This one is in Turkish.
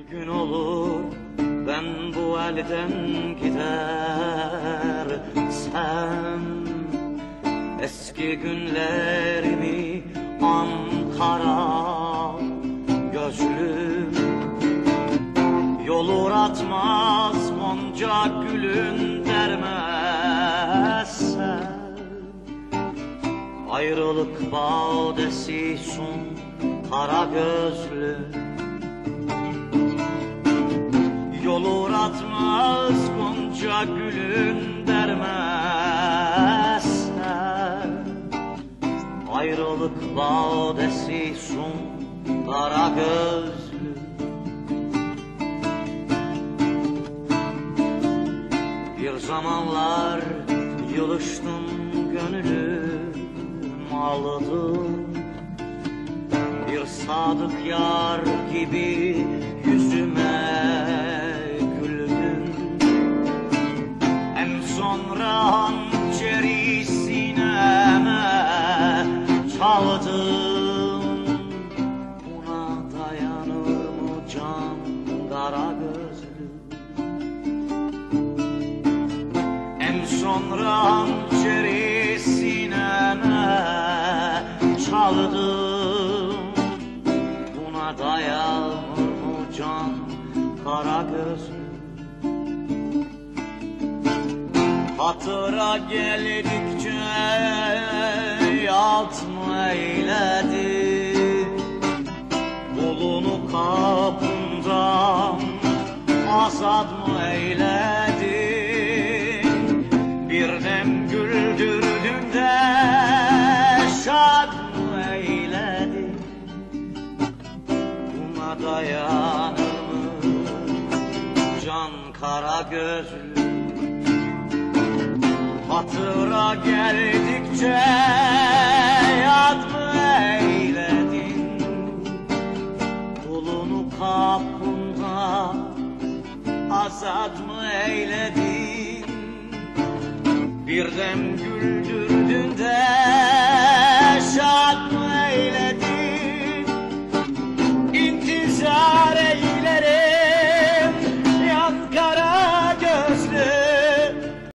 Bir gün olur ben bu elden gidersem Eski günlerimi Ankara gözlüm Yol uğratmaz Gonca gülün dermezsen Ayrılık badesi sun kara gözlü Gonca gülün dermezsen. Ayrılık badesi sun kara gözlü. Bir zamanlar yılıştım gönlüm aldım Bir sadık yar gibi sonra hançeri sineme çaldın Buna dayanır mı can kara gözlü En sonra hançeri Hatıra geldikçe yat mı eyledi Kulunu kapından azad mı eyledi Bir dem güldürdün de şad mı eyledi Buna dayanır mı? Can kara gözlü Hatıra geldikçe yad mı eyledin? Kulunu kapında azad mı eyledin? Bir dem güldürdün de